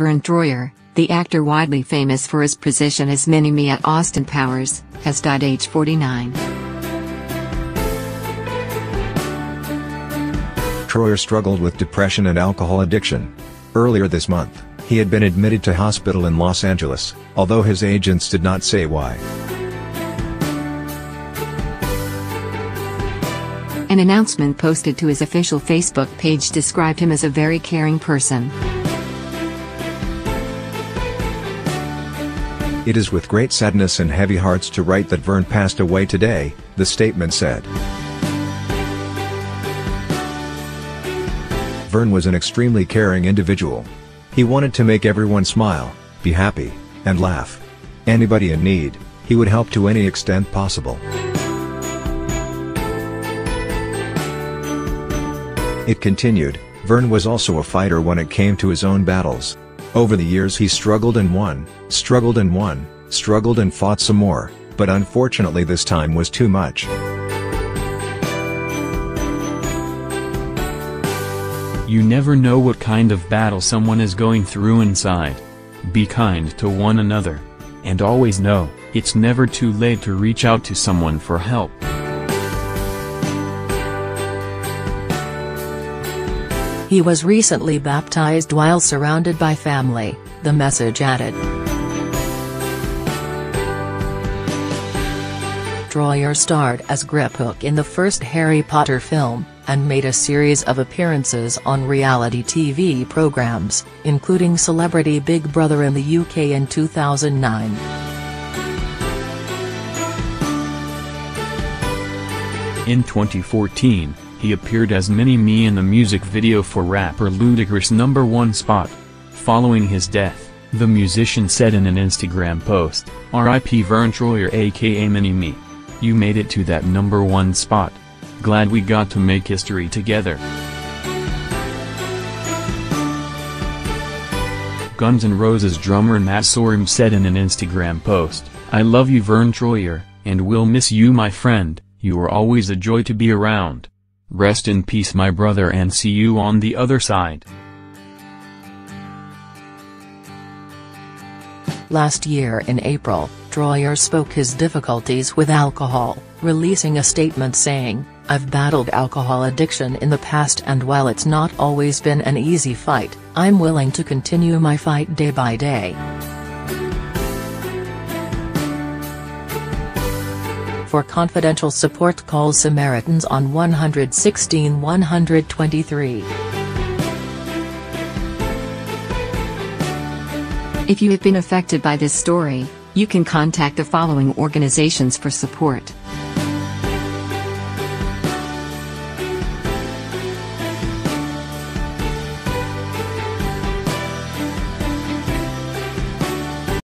Verne Troyer, the actor widely famous for his position as Mini-Me at Austin Powers, has died age 49. Troyer struggled with depression and alcohol addiction. Earlier this month, he had been admitted to hospital in Los Angeles, although his agents did not say why. An announcement posted to his official Facebook page described him as a very caring person. It is with great sadness and heavy hearts to write that Verne passed away today, the statement said. Verne was an extremely caring individual. He wanted to make everyone smile, be happy, and laugh. Anybody in need, he would help to any extent possible. It continued, Verne was also a fighter when it came to his own battles. Over the years he struggled and won, struggled and won, struggled and fought some more, but unfortunately this time was too much. You never know what kind of battle someone is going through inside. Be kind to one another. And always know, it's never too late to reach out to someone for help. He was recently baptized while surrounded by family, the message added. Troyer starred as Griphook in the first Harry Potter film, and made a series of appearances on reality TV programs, including Celebrity Big Brother in the UK in 2009. In 2014, he appeared as Mini-Me in the music video for rapper Ludacris' number one spot. Following his death, the musician said in an Instagram post, RIP Verne Troyer aka Mini-Me. You made it to that number one spot. Glad we got to make history together. Guns N' Roses drummer Matt Sorum said in an Instagram post, I love you Verne Troyer, and will miss you my friend, you are always a joy to be around. Rest in peace my brother and see you on the other side. Last year in April, Troyer spoke his difficulties with alcohol, releasing a statement saying, I've battled alcohol addiction in the past and while it's not always been an easy fight, I'm willing to continue my fight day by day. For confidential support call Samaritans on 116 123. If you have been affected by this story, you can contact the following organizations for support.